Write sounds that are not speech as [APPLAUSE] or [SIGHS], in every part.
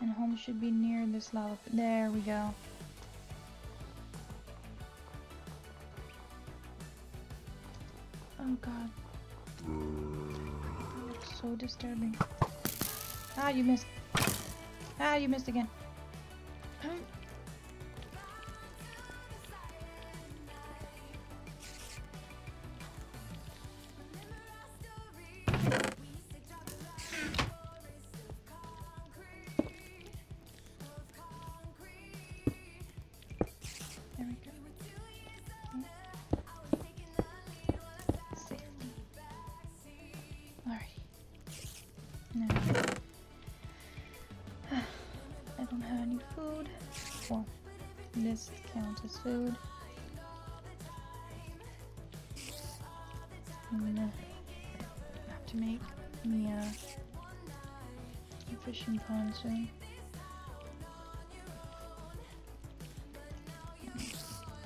And home should be near this lava. There we go. Oh god. So disturbing. Ah, you missed. Ah, you missed again. There we go. Now, I don't have any food. Well, this counts as food. I'm gonna have to make me a fishing pond soon.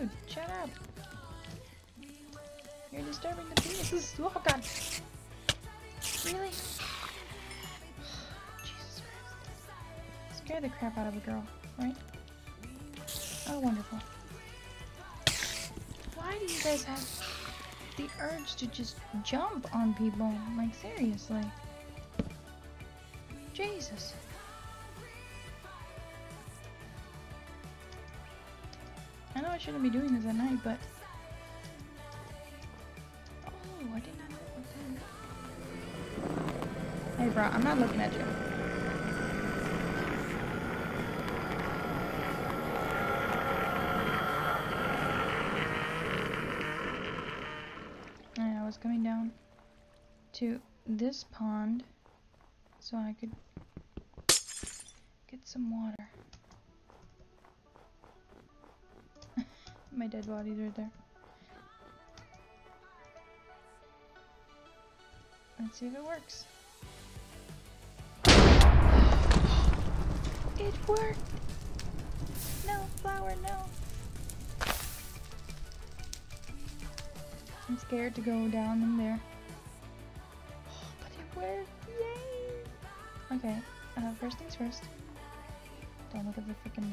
Dude, shut up. You're disturbing the peace. Oh god. Really? [SIGHS] Jesus Christ. Scare the crap out of a girl, right? Oh, wonderful. Why do you guys have the urge to just jump on people? Like, seriously. Jesus. Shouldn't be doing this at night, but... Oh, I did not know that. Hey, bro, I'm not looking at you. And I was coming down to this pond so I could get some water. My dead body's right there. Let's see if it works. [SIGHS] It worked! No, flower, no. I'm scared to go down in there. [GASPS] But it worked! Yay! Okay, uh, first things first. Don't look at the freaking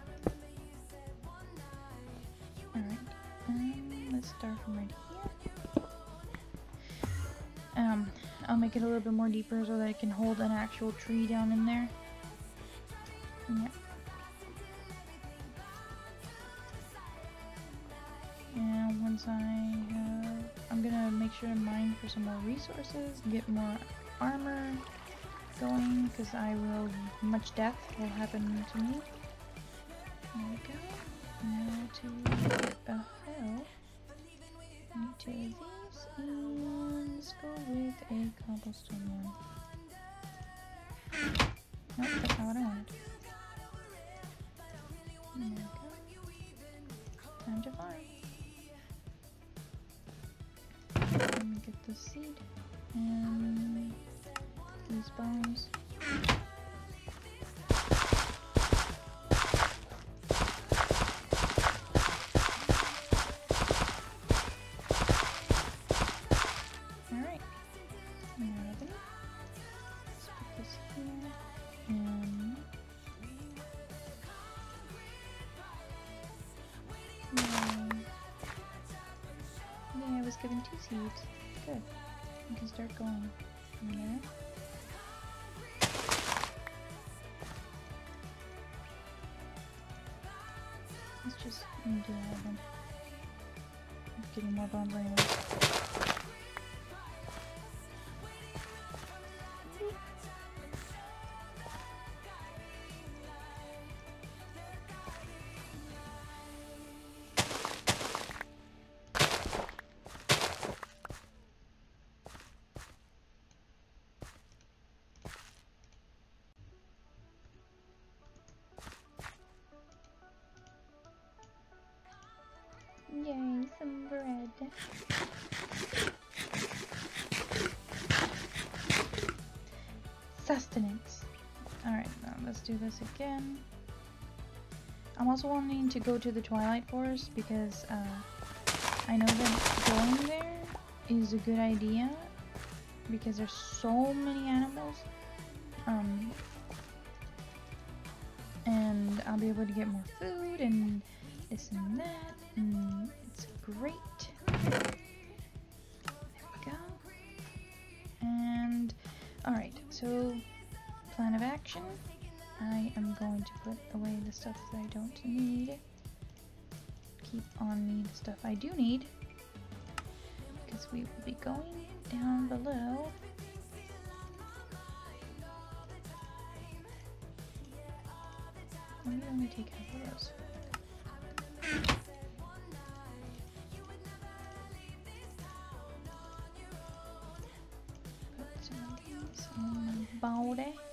let's start from right here. Um, I'll make it a little bit more deeper so that I can hold an actual tree down in there. Yeah. And once I have, I'm gonna make sure to mine for some more resources, get more armor going, because I will, much death will happen to me. There we go. Now to a hell. Two of these, and let's go with a cobblestone one. Nope, that's not what I wanted. There we go. Time to farm. Let me get the seed and these bones. Given two seeds. Good. You can start going from there. Let's just do all of them. I'm getting more bones anyway. Yay, some bread. Sustenance. Alright, now let's do this again. I'm also wanting to go to the Twilight Forest because uh, I know that going there is a good idea because there's so many animals. Um, and I'll be able to get more food and this and that. And it's great. There we go. And alright, so plan of action. I am going to put away the stuff that I don't need. Keep on me the stuff I do need. Because we will be going down below. Let me only take half of those. Put